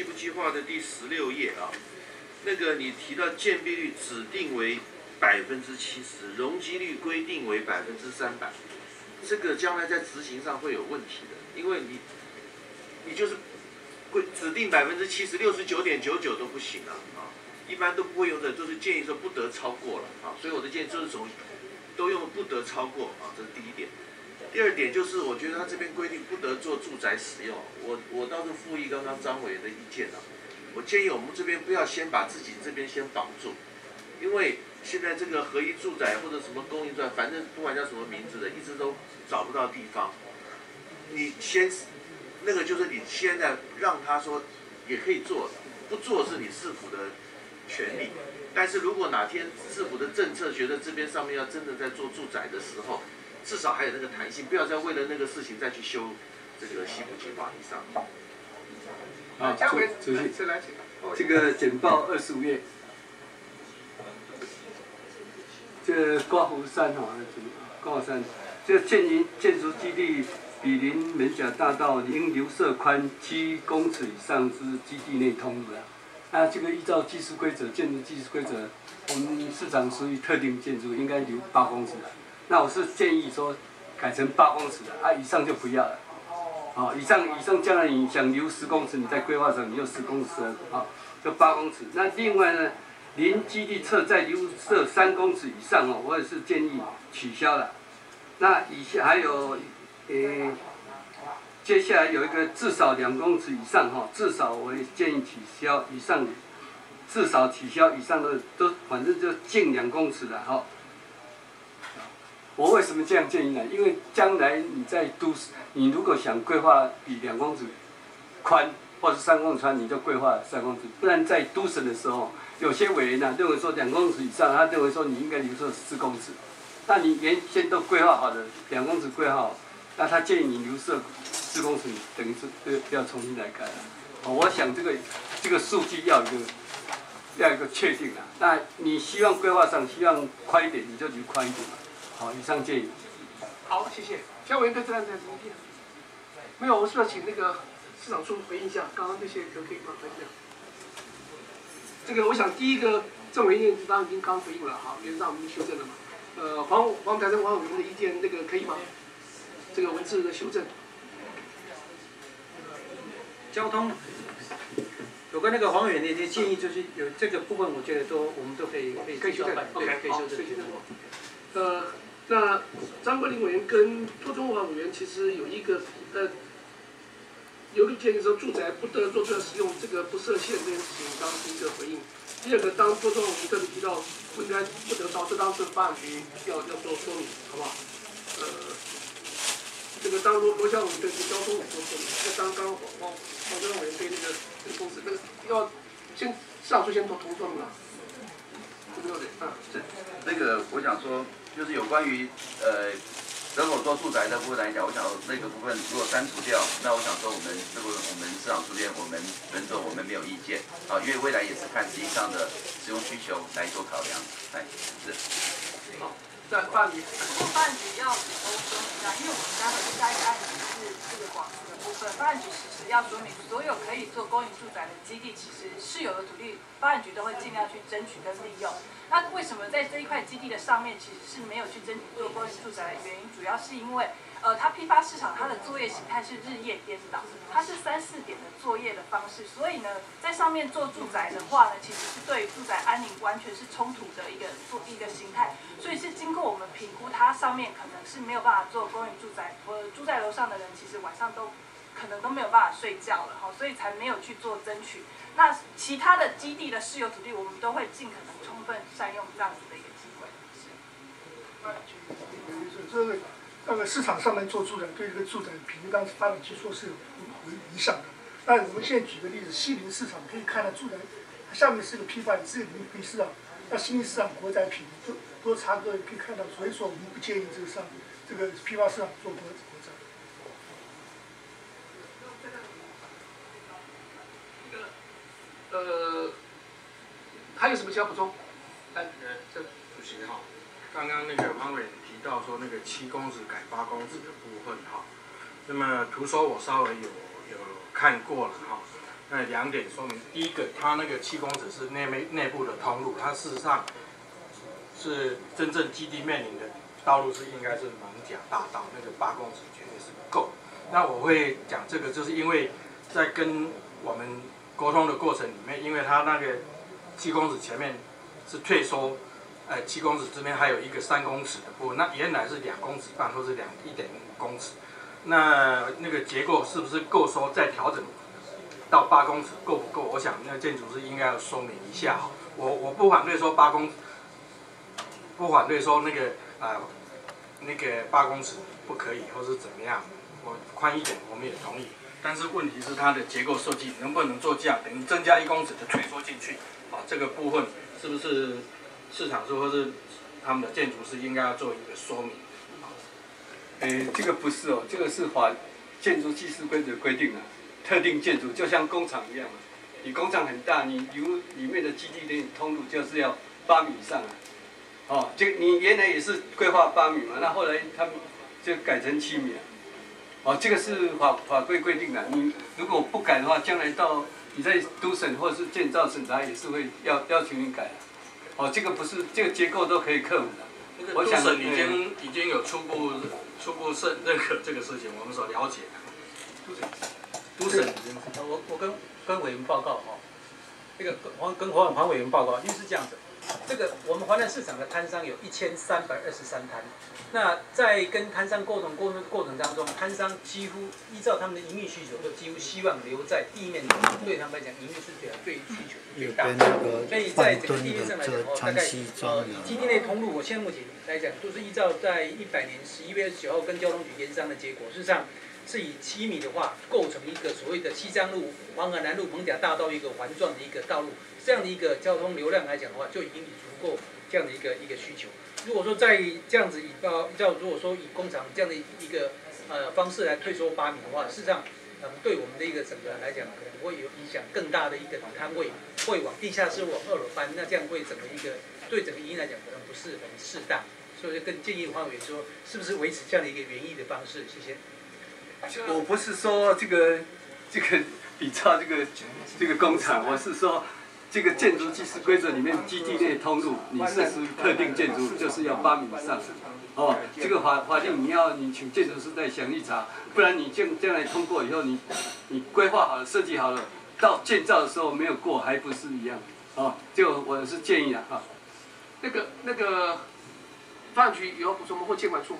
西部计划的第十六页啊，那个你提到建蔽率指定为百分之七十，容积率规定为百分之三百，这个将来在执行上会有问题的，因为你你就是规指定百分之七十，六十九点九九都不行啊啊，一般都不会用的，都是建议说不得超过了啊，所以我的建议就是从都用不得超过啊，这是第一点。第二点就是，我觉得他这边规定不得做住宅使用，我我倒是复议刚刚张伟的意见啊，我建议我们这边不要先把自己这边先绑住，因为现在这个合一住宅或者什么公益住宅，反正不管叫什么名字的，一直都找不到地方。你先那个就是你现在让他说也可以做，不做是你市府的权利，但是如果哪天市府的政策觉得这边上面要真的在做住宅的时候，至少还有那个弹性，不要再为了那个事情再去修这个西部计划以上。啊，主席，这个简报二十五页，这刮胡山哈，刮胡山，这建营建筑基地比邻门甲大道，应留设宽七公尺以上之基地内通的。啊，这个依照技术规则，建筑技术规则，我们市场属于特定建筑，应该留八公尺。那我是建议说，改成八公尺的，啊，以上就不要了。哦，以上以上将来你想留十公尺，你在规划上你就十公尺，啊，就八公尺。那另外呢，临基地侧再留设三公尺以上哦，我也是建议取消了。那以下还有，呃，接下来有一个至少两公尺以上哈，至少我也建议取消以上，至少取消以上的都反正就近两公尺了哈。我为什么这样建议呢？因为将来你在都市，你如果想规划比两公尺宽，或者三公尺宽，你就规划三公尺。不然在都市的时候，有些委员呢认为说两公尺以上，他认为说你应该留设四公尺。那你原先都规划好的两公尺规划好，那他建议你留设四公尺，等于是都要重新来改了。我想这个这个数据要一个要一个确定啊。那你希望规划上希望宽一点，你就留宽一点嘛。好，以上建议。好，谢谢。肖委员对这案子有什么意见？没有，我是要请那个市长处回应一下刚刚那些可可以吗？回应。这个我想第一个郑委员刚刚已经刚回应了，好，原则上我们修正了嘛。呃，黄黄台生黄委员的意见，那个可以吗？这个文字的修正。交通有关那个黄委员的一些建议，就是有这个部分，我觉得都我们都可以可以可以修正，OK，可以修正。呃，那张国林委员跟托中华委员其实有一个呃，有意建议说住宅不得做出来使用这个不设限这件事情，当时一个回应。第二个，当托中我们特别提到不应该不得到，这当时发展局要要做说明，好不好？呃，这个当罗罗小伟对交通有做说明，那刚刚黄黄黄委员对那个这个公司那个要先上诉先做同状嘛？有没有的？啊，是那个我想说。就是有关于呃人口多住宅的部分来讲，我想那个部分如果删除掉，那我想说我们这个我们市场书店我们原则我们没有意见啊，因为未来也是看实际上的使用需求来做考量，哎，是。好，在办理。不过办理要补充说明一下，因为我们待会下一个案子是这个广部分，办理其实要说明所有可以做公营住宅的基地，其实是有的土地，办局都会尽量去争取跟利用。那为什么在这一块基地的上面其实是没有去争取做公营住宅的原因，主要是因为，呃，它批发市场它的作业形态是日夜颠倒，它是三四点的作业的方式，所以呢，在上面做住宅的话呢，其实是对住宅安宁完全是冲突的一个做一个形态，所以是经过我们评估，它上面可能是没有办法做公寓住宅，呃，住在楼上的人其实晚上都可能都没有办法睡觉了，哈，所以才没有去做争取。那其他的基地的私有土地，我们都会尽可能。充分善用这样子的一个机会，是。这个那个市场上面做住宅，对这个住宅平当时发展去说是有有影响的。那我们现在举个例子，西林市场可以看到住宅，它下面是个批发，是个临批市场。那西林市场国宅品，多多查个可以看到。所以说，我们不建议这个上这个批发市场做国国宅。呃，还有什么需要补充？哎，这主席哈，刚刚那个汪委提到说那个七公尺改八公尺的部分哈，那么图说我稍微有有看过了哈，那两点说明，第一个，它那个七公尺是内内内部的通路，它事实上是真正基地面临的道路是应该是蒙甲大道，那个八公尺绝对是不够。那我会讲这个，就是因为在跟我们沟通的过程里面，因为它那个七公尺前面是退缩，呃，七公尺这边还有一个三公尺的部分，那原来是两公尺半或是两一点五公尺，那那个结构是不是够收？再调整到八公尺够不够？我想那建筑师应该要说明一下。我我不反对说八公，不反对说那个啊、那个八公尺不可以，或是怎么样，我宽一点我们也同意。但是问题是它的结构设计能不能做这样，等于增加一公尺的退缩进去，啊，这个部分是不是市场说或是他们的建筑师应该要做一个说明？诶，这个不是哦，这个是法建筑技术规则规定的，特定建筑就像工厂一样嘛。你工厂很大，你由里面的基地的通路就是要八米以上啊。哦，就你原来也是规划八米嘛，那后来他们就改成七米了。哦，这个是法法规规定的，你如果不改的话，将来到你在都审或是建造审查也是会要要求你改的。哦，这个不是这个结构都可以克服的。那个我想都审已经已经有初步初步认认可这个事情，我们所了解的。都审已经呃我我跟跟委员报告哈，这个跟黄跟黄黄委员报告，因为是这样子，这个我们华南市场的摊商有一千三百二十三摊，那在跟摊商沟通过程过程当中，摊商几乎依照他们的营运需求，都几乎希望留在地面上，对他们来讲，营运是最最需求是最大的。所以在整个地面上的来讲哦，大概呃，以基地内通路，我现在目前来讲都是依照在一百年十一月十九号跟交通局研商的结果，事实上是以七米的话构成一个所谓的西江路、黄河南路、蒙甲大道一个环状的一个道路，这样的一个交通流量来讲的话，就已经足够这样的一个一个需求。如果说在这样子以到叫如果说以工厂这样的一个呃方式来退缩八米的话，事实上。嗯，对我们的一个整个来讲，可能会有影响更大的一个摊位会往地下室往二楼搬，那这样会整个一个对整个营业来讲可能不是很适当，所以就更建议黄委说，是不是维持这样的一个园艺的方式？谢谢。我不是说这个 这个比照这个这个工厂，我是说这个建筑技师规则里面基地内通路，你设施特定建筑就是要八米以上。哦，这个法法定你要你请建筑师再详细查，不然你将将来通过以后，你你规划好了设计好了，到建造的时候没有过，还不是一样？哦，就我是建议啊，哈。那个那个，发展局有要补充吗？或监管处？